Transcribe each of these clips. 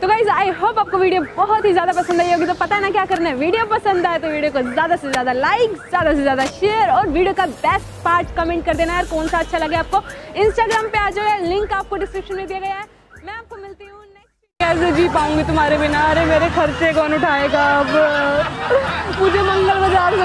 तो guys I hope आपको video बहुत ही ज़्यादा पसंद आई होगी। तो पता है ना क्या करना है? वीडियो पसंद आए तो वीडियो को ज़्यादा से ज़्यादा लाइक ज़्यादा से ज़्यादा शेयर और वीडियो का बेस्ट पार्ट कमेंट कर देना यार, कौन सा अच्छा लगे आपको। इंस्टाग्राम पे आ जाओ यार लिंक आपको डिस्क्रिप्शन में दिया गया है। मैं आपको मिलती हूँ कैसे जी पाऊँगी तुम्हारे बिना। अरे मेरे खर्चे कौन उठाएगा अब? मुझे मंगल बाज़ार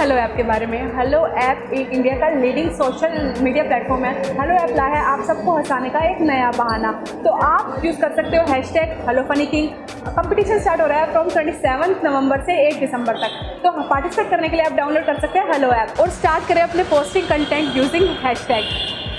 हेलो ऐप के बारे में। हेलो ऐप एक इंडिया का लीडिंग सोशल मीडिया प्लेटफॉर्म है। हेलो ऐप लाया है आप सबको हंसाने का एक नया बहाना। तो आप यूज़ कर सकते हो hash tag hello funny king competition start हो रहा है फ्रॉम ट्वेंटी सेवन नवंबर से एट दिसंबर तक। तो पार्टिसिपेट करने के लिए आप डाउनलोड कर सकते हैं हेलो ऐप और स्टार्ट करें अपने posting content using hash tag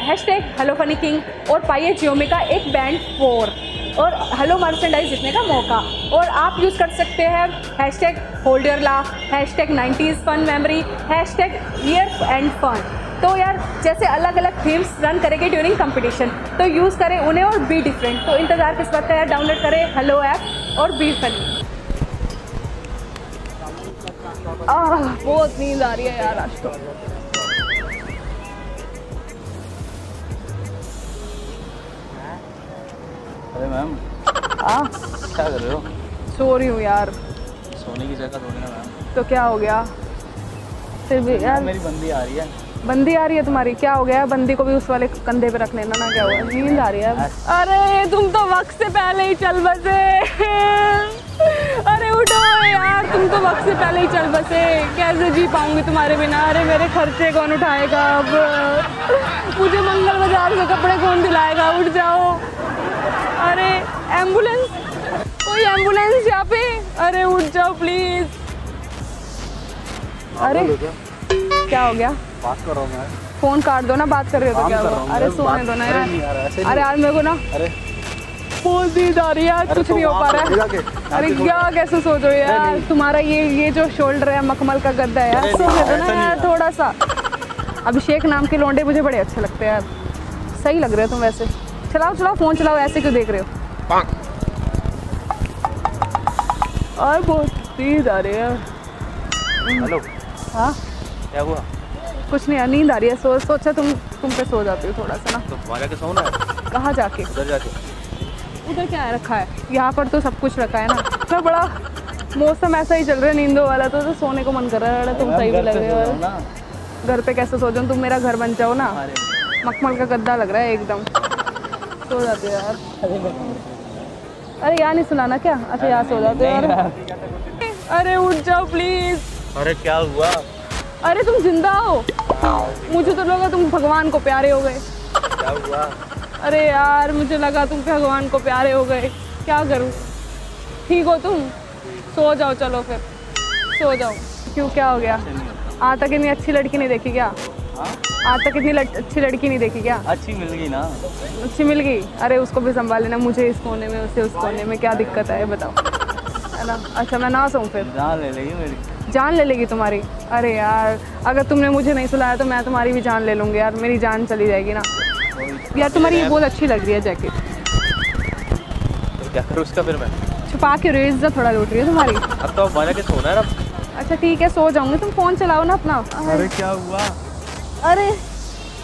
hash tag hello funny king और पाइए जियोमी का एक बैंड फोर और हेलो मर्चेंडाइज जीतने का मौका। और आप यूज़ कर सकते हैं हैश टैग होल्डर ला hash tag nineties fun memory hash tag year end fun तो यार, जैसे अलग अलग थीम्स रन करेंगे ड्यूरिंग कंपटीशन तो यूज़ करें उन्हें और बी डिफरेंट तो इंतज़ार किस बात का यार डाउनलोड करें हेलो ऐप और बी फनी बहुत नींद आ रही है यार आज तो। अरे मैम हाँ क्या कर रहे हो? सो रही हूँ यार। सोने की जगह थोड़ी ना मैम। तो क्या हो गया? फिर भी यार मेरी बंदी आ रही है। बंदी आ रही है तुम्हारी? क्या हो गया? बंदी को भी उस वाले कंधे पे रख लेना ना क्या हुआ? नींद आ रही है। अरे तुम तो वक्त से पहले ही चल बसे। अरे उठो यार तुम तो वक्त से पहले ही चल बसे। कैसे जी पाऊँगी तुम्हारे बिना? अरे मेरे खर्चे कौन उठाएगा अब? मुझे मंगल बाज़ार से कपड़े कौन दिलाएगा? उठ जाओ। अरे उठ जाओ प्लीज़ अरे क्या? हो गया? बात कर रहा हूँ मैं। फ़ोन काट दो ना बात कर रहे हो तो क्या हुआ? अरे सोने दो ना यार। अरे। यार मेरे को ना अरे। बहुत नींद आ रही है कुछ तो नहीं हो पा रहा है। अरे क्या कैसे सो जाओ यार? तुम्हारा ये ये जो शोल्डर है मखमल का गद्दा है यार सोने दो ना यार थोड़ा सा अभिषेक नाम के लौंडे मुझे बड़े अच्छे लगते हैं। यार सही लग रहे हो तुम वैसे। चलाओ चलाओ फ़ोन चलाओ ऐसे क्यों देख रहे हो? और बहुत नींद आ रही है। हेलो। हाँ? क्या हुआ? कुछ नहीं नींद आ रही है। सो सोचा तुम तुम पे सो जाती हो थोड़ा सा ना। तो वहाँ जाके सो ना कहाँ जाके? उधर जाके। उधर क्या है रखा है? यहाँ पर तो सब कुछ रखा है ना। तो बड़ा मौसम ऐसा ही चल रहा है नींदों वाला तो, तो सोने को मन कर रहा है। तुम सही भी लग रहे हो। घर पे कैसे सो जाऊँ? तुम मेरा घर बन जाओ ना। मखमल का गद्दा लग रहा है एकदम। सो जाते हो यार। अरे यहाँ नहीं सुनाना क्या? अच्छा यहाँ सो जाते हो यार। अरे उठ जाओ प्लीज़ अरे क्या हुआ? अरे तुम ज़िंदा हो? मुझे तो लगा तुम भगवान को प्यारे हो गए। क्या हुआ? अरे यार मुझे लगा तुम भगवान को प्यारे हो गए। क्या करूँ? ठीक हो तुम? सो जाओ चलो फिर। सो जाओ। क्यों क्या हो गया? आज तक इतनी अच्छी लड़की नहीं देखी क्या? आज तक इतनी लट, अच्छी लड़की नहीं देखी क्या? अच्छी मिल गई ना। अच्छी मिल गई? अरे उसको भी संभाल लेना। मुझे इस कोने में उसे उस कोने में क्या दिक्कत है बताओ। है ना? अच्छा मैं ना सोऊं फिर। जान ले लेगी मेरी। जान ले लेगी तुम्हारी? अरे यार अगर तुमने मुझे नहीं सुलाया तो मैं तुम्हारी भी जान ले लूँगी यार। मेरी जान चली जाएगी ना। यार तुम्हारी ये बहुत अच्छी लग रही है जैकेट। तो क्या करूँ उसका फिर मैं? छुपा के रही इज़्ज़त थोड़ा लूट रही है तुम्हारी। अब तो जाके सोना है ना। अच्छा ठीक है सो जाऊँगी। तुम फ़ोन चलाओ ना अपना। अरे क्या हुआ? अरे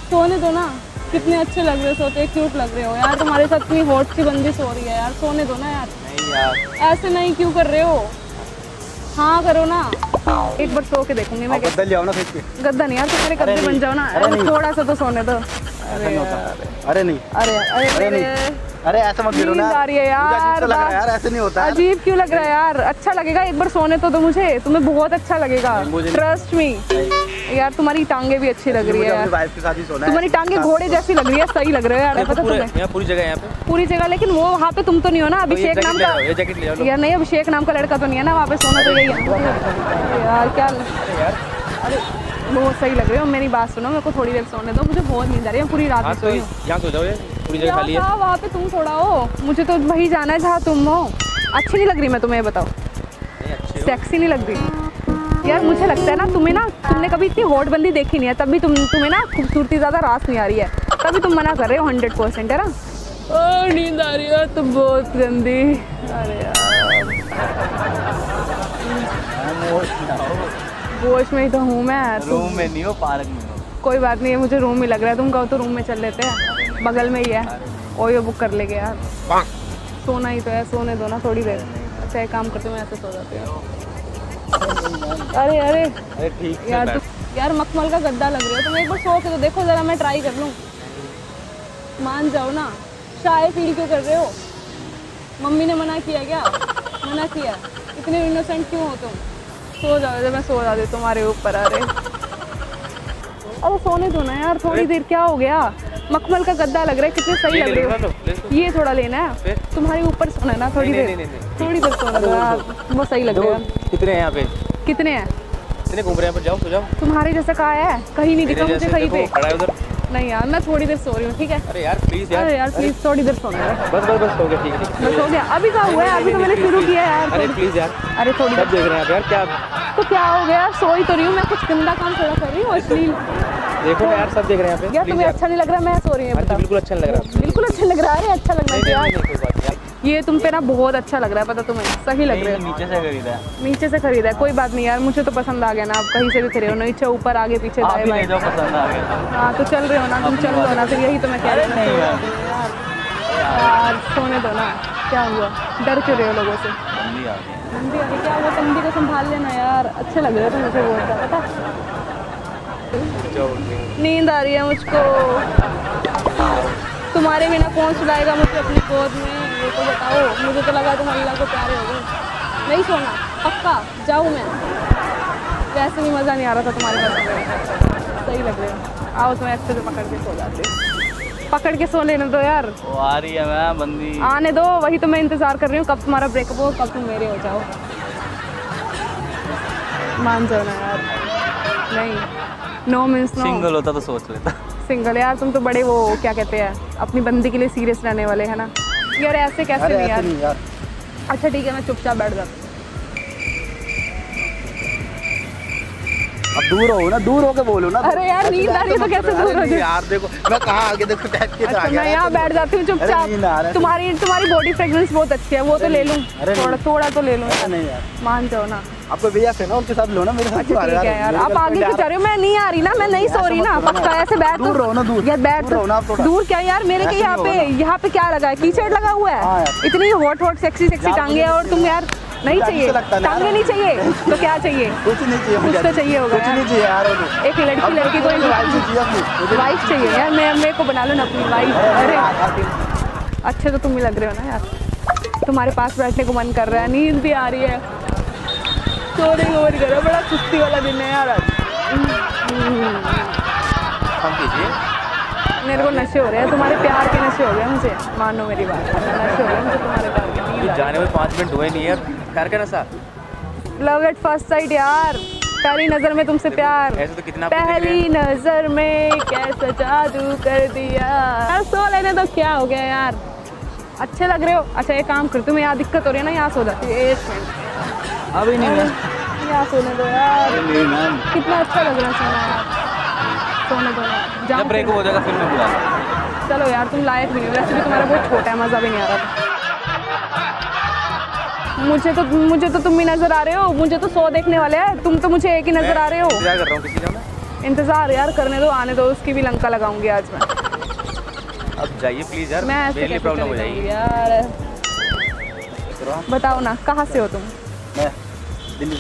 सोने दो ना। कितने अच्छे लग रहे हो सोते क्यूट लग रहे हो। यार तुम्हारे साथ इतनी हॉट सी बंदी सो रही है यार। सोने दो ना यार। नहीं यार। ऐसे नहीं क्यों कर रहे हो? हाँ करो ना। एक बार सो के देखूँगी मैं बदल जाओ ना फेंक के कैसे- गद्दा नहीं यार तुम्हारे कब्जे बन जाओ ना। अरे थोड़ा सा तो सोने दो। अरे नहीं यार। अरे नहीं। अरे अरे नहीं। अरे ऐसा मत गिरो ना। है अजीब यार लग रहा है यार। ऐसे नहीं होता है अजीब क्यों लग रहा है यार? अच्छा लगेगा एक बार सोने तो दो मुझे। तुम्हें बहुत अच्छा लगेगा। ट्रस्ट मी यार तुम्हारी टांगे भी अच्छी लग रही है यार। वाइफ के साथ ही सोना तुम्हारी टांगे घोड़े जैसी लग रही है सही लग रहे हो यार पता तुम्हें? पूरी जगह यहाँ पे। पूरी जगह लेकिन वो वहाँ पे तुम तो नहीं हो ना तो अभिषेक नाम का। यार नहीं अभिषेक नाम का लड़का तो नहीं है ना वहाँ पे सोना तो यही है। यार क्या बहुत सही लग रही हो मेरी बात सुनो मेरे को थोड़ी देर सोने दो मुझे बहुत नींद आ रही है पूरी रात हाँ तो हूँ यहाँ सो जाओ पूरी जगह खाली है। वहाँ पे तुम थोड़ा हो मुझे तो वही जाना है जहाँ तुम हो। अच्छी नहीं लग रही मैं तुम्हें बताओ। सेक्सी नहीं लग रही। यार मुझे लगता है ना तुम्हें ना तुमने कभी इतनी हॉट बंदी देखी नहीं है तभी तुम तुम्हें ना खूबसूरती ज़्यादा रास नहीं आ रही है। तभी तुम मना कर रहे हो हंड्रेड परसेंट है ना? ओ नींद आ रही है तो बहुत गंदी। अरे यार। होश में ही तो हूँ मैं रूम में नहीं हो पार्क में कोई बात नहीं है मुझे रूम ही लग रहा है तुम कहो तो रूम में चल लेते हैं। बगल में ही है। ओयो बुक कर लेंगे यार। सोना ही तो है सोने दो ना थोड़ी देर। अच्छा एक काम करते मैं ऐसे सो जाती हूँ। अरे अरे। अरे ठीक यार यार मखमल का गद्दा लग रहा है तुम एक बार सो के तो देखो जरा मैं ट्राई कर लूँ। मान जाओ ना शाय फील क्यों कर रहे हो? मम्मी ने मना किया क्या? मना किया। इतने इनोसेंट क्यों हो तुम? सो जाओ जब मैं सो जाती हूँ तुम्हारे ऊपर अरे। अरे सोने दो ना यार थोड़ी देर क्या हो गया? मखमल का गद्दा लग रहा है कितने सही लग रहे हो? ये थोड़ा लेना है। तुम्हारे ऊपर सोना है ना थोड़ी देर। थोड़ी देर सोना वो सही लग रहा है। कितने हैं यहाँ पे? कितने हैं? कितने घूम रहे हैं? पर जाओ सो जाओ। तुम्हारे जैसा कहा है? कहीं नहीं दिखा मुझे कहीं पे। खड़ा है उधर। नहीं यार मैं थोड़ी देर सो रही हूँ ठीक है? अरे यार प्लीज़ यार। अरे यार प्लीज़ थोड़ी देर सोना है बस बस बस हो गया ठीक है बस हो गया। अभी कहाँ हुआ है? अभी तो मैंने शुरू किया है यार अरे प्लीज़ यार। अरे थोड़ी देर देख रहे हैं यार क्या तो क्या हो गया? सो ही तो रही हूँ मैं कुछ गंदा काम थोड़ा कर रही हूँ अश्लील देखो ना यार सब देख रहे हैं यहाँ पे यार तुम्हें अच्छा नहीं लग रहा मैं सो रही हूँ हाँ बिल्कुल अच्छा नहीं लग रहा। बिल्कुल अच्छा लग रहा है अरे अच्छा लग रहा है। यार। ये तुम पे ना बहुत अच्छा लग रहा है पता तुम्हें? सही लग रहा हो। नीचे से खरीदा है। नीचे से खरीदा है कोई बात नहीं यार मुझे तो पसंद आ गया ना आप कहीं से भी खरीदो नीचे ऊपर आगे पीछे आप दाएँ बाएँ। पसंद आ गया। हाँ तो चल रहे हो ना तुम चल हो ना फिर यही तो मैं कह रही हूँ। यार। सोने दो ना क्या हुआ? डर क्यों रहे हो लोगों से? आ क्या वो तंदी को संभाल लेना यार अच्छे लग रहे हो तुम मुझे पता? नींद आ रही है मुझको। तुम्हारे बिना कौन सुलाएगा मुझे अपनी गोद में? तो बताओ मुझे तो लगा तुम अल्लाह को प्यारे हो गए। नहीं सोना पक्का जाऊँ मैं। वैसे भी मज़ा नहीं आ रहा था तुम्हारे पास सही लग रहे हो। आओ तुम्हें अच्छे से पकड़ के सो जाते पकड़ के सो लेने दो यार। वो आ रही है मैं बंदी। आने दो वही तो मैं इंतज़ार कर रही हूँ कब तुम्हारा ब्रेकअप हो कब तुम मेरे हो जाओ। मान जाओ ना यार। नहीं। नो मीन्स नो सिंगल होता तो सोच लेता। सिंगल यार तुम तो बड़े वो क्या कहते हैं अपनी बंदी के लिए सीरियस रहने वाले है ना? यार ऐसे कैसे नहीं यार? अच्छा ठीक है मैं चुपचाप बैठ जाती अब दूर हो ना दूर होके बोलो ना। अरे यार नींद आ रही है तो कैसे दूर हो यार देखो मैं कहाँ आगे देखो बैठ के तो अच्छा आ गया मैं यहाँ बैठ जाती हूँ अरे नींद आ रहा चुपचाप है। तुम्हारी तुम्हारी बॉडी फ्रेग्रेंस बहुत अच्छी है वो तो ले लूँ। थोड़ा थोड़ा तो ले लूँ। नहीं यार। मान जाओ ना। आपको भैया से ना उनके साथ लो ना मेरे साथ अच्छा ठीक है यार आप आगे क्यों जा रहे हो मैं नहीं आ रही ना मैं नहीं सो रही ना पक्का ऐसे बैठ दूर रहो ना, दूर। यार बैठ दूर रहो ना। दूर क्या यार मेरे के यहाँ पे। यहाँ पे क्या लगा है? कीचड़ लगा हुआ हाँ। है इतनी हॉट हॉट सेक्सी सेक्सी टांगे और तुम यार नहीं चाहिए। है टांगे नहीं चाहिए। तो क्या चाहिए? कुछ नहीं चाहिए कुछ तो चाहिए होगा। कुछ नहीं चाहिए यार एक लड़की लड़की को वाइफ चाहिए यार मैं मेरे को बना लो ना अपनी वाइफ अरे। अरे अच्छे तो तुम ही लग रहे हो ना यार। तुम्हारे पास बैठने को मन कर रहा है। नींद भी आ रही है। को मन कर रहा है। बड़ा सुस्ती वाला दिन है यार आज। कम कीजिए। मेरे को नशे हो रहे हैं तुम्हारे प्यार के नशे हो गए मुझे। मानो मेरी बात नशे हो गए मुझे तुम्हारे प्यार के जाने में पाँच मिनट हुए नहीं यार प्यार का नशा लव एट फ़र्स्ट साइट यार। पहली नज़र में तुमसे प्यार। ऐसे तो कितना पहली नज़र में कैसा जादू कर दिया। यार सो लेने तो क्या हो गया यार? अच्छे लग रहे हो। अच्छा एक काम करती हूँ मैं यहाँ दिक्कत हो रही है ना यहाँ सो जाती हूँ। एक मिनट। अभी नहीं यहाँ सोने दो यार। कितना अच्छा लग रहा है सोना यार सोने दो जब जाओ ब्रेक हो जाएगा फिर मैं बुला चलो यार तुम लायक भी नहीं हो। वैसे भी तुम्हारा बहुत छोटा है मज़ा भी नहीं आ रहा मुझे तो मुझे तो तुम भी नज़र आ रहे हो। मुझे तो सौ देखने वाले हैं। तुम तो मुझे एक ही नज़र आ रहे हो। क्या कर रहा हूँ किसी का मैं। इंतज़ार यार करने दो आने दो। उसकी भी लंका लगाऊँगी आज मैं। अब जाइए प्लीज़ यार मैं ऐसे मेरे लिए प्रॉब्लम हो जाएगी। यार? बताओ ना कहाँ से हो तुम? मैं दिल्ली।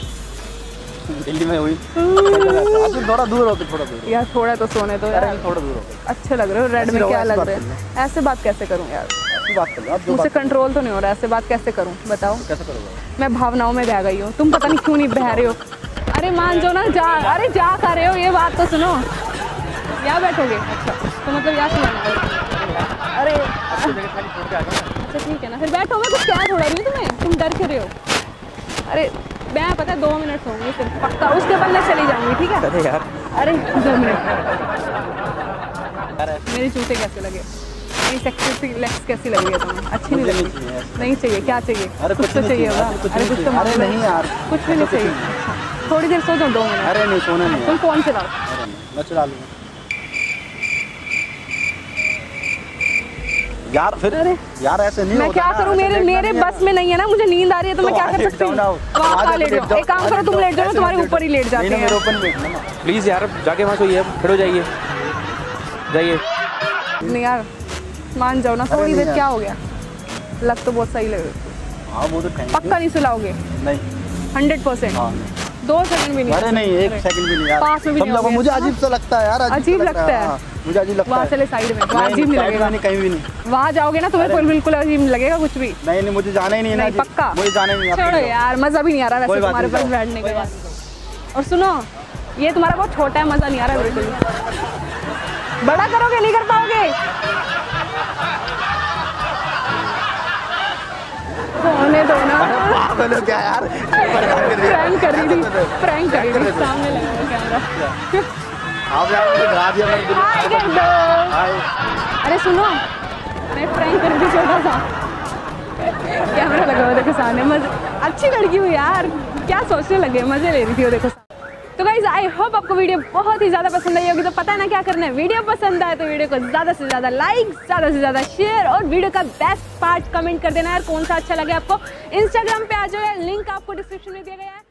दिल्ली में हुई। थोड़ा दूर हो तो थोड़ा दूर यार थोड़ा तो सोने दो यार। थोड़ा दूर हो अच्छे लग रहे हो रेड ऐसे में क्या लग बात रहे हैं? ऐसे बात कैसे करूँ यार? ऐसी बात कर लो आप मुझसे कंट्रोल तो नहीं हो रहा ऐसे बात कैसे करूँ? बताओ। कैसे करोगे? मैं भावनाओं में बह गई हूँ। तुम पता नहीं क्यों नहीं बह रहे हो। अरे मान जाओ ना जा अरे जा कर रहे हो ये बात तो सुनो। यहाँ बैठोगे? अच्छा तो मतलब यहाँ सुनाने वाले अरे के। अच्छा ठीक है ना। फिर बैठो मैं कुछ क्या छोड़ा रही हूँ तुम्हें। तुम डर क्यों रहे हो? अरे मैं पता है दो मिनट होंगे सिर्फ़। पक्का उसके बाद मैं चली जाऊँगी ठीक है? अरे यार। अरे दो मिनट। मेरे जूते कैसे लगे? मेरी सेक्सी लेग्स कैसी लगी है तुम्हें? अच्छी नहीं लगी। नहीं चाहिए। क्या चाहिए? अरे कुछ तो चाहिए होगा। अरे कुछ तो। अरे नहीं यार, कुछ भी नहीं चाहिए। थोड़ी देर सो जाओ दो मिनट। अरे नहीं सोना नहीं तुम फ़ोन चलाओ। मैं चला लूँगा। यार फिर अरे। यार ऐसे नहीं मैं क्या करूँ? मेरे मेरे है बस में नहीं है ना मुझे नींद आ रही है तो मैं तो क्या कर सकती हूँ? लेट जाओ। एक काम करो तुम लेट जाओ मैं तुम्हारे ऊपर ही लेट जाते हैं। प्लीज़ यार जाके वहाँ सोइए खड़े हो जाइए। जाइए। नहीं यार मान जाओ ना थोड़ी देर क्या हो गया? लग तो बहुत सही लगे हाँ। वो तो पक्का नहीं सुलाओगे? नहीं। Hundred percent. हाँ दो सेकंड भी नहीं अरे नहीं एक सेकंड भी नहीं यार। पास में भी नहीं मुझे अजीब सा लगता है यार अजीब लगता है? हाँ, मुझे अजीब लगता वहाँ है। चले साइड में अजीब नहीं लगेगा। नहीं कहीं भी नहीं। वहाँ जाओगे ना तुम्हें बिल्कुल अजीब नहीं लगेगा कुछ भी। नहीं नहीं मुझे जाना ही नहीं है। पक्का। मुझे जाना ही नहीं छोड़ो यार मज़ा भी नहीं आ रहा वैसे तुम्हारे पास बैठने के बाद। और सुनो ये तुम्हारा बहुत छोटा है मज़ा नहीं आ रहा बिल्कुल। बड़ा करोगे नहीं कर पाओगे? होने दो ना। हो क्या यार। प्रैंक कर रही थी? प्रैंक कर रही थी। सामने लगा कैमरा आप यार मुझे डरा दिया मैंने हाय अरे सुनो। मैं प्रैंक कर रही छोटा सा। कैमरा लगा हुआ देखो सामने। मज़े अच्छी लड़की हुई यार। क्या सोचने लगे? मज़े ले रही थी वो देखो तो गाइज़ आई होप आपको वीडियो बहुत ही ज़्यादा पसंद आई होगी। तो पता है ना क्या करना है? वीडियो पसंद आए तो वीडियो को ज़्यादा से ज़्यादा लाइक ज़्यादा से ज़्यादा शेयर और वीडियो का बेस्ट पार्ट कमेंट कर देना यार, कौन सा अच्छा लगे आपको? इंस्टाग्राम पे आ जाओ लिंक आपको डिस्क्रिप्शन में दिया गया है।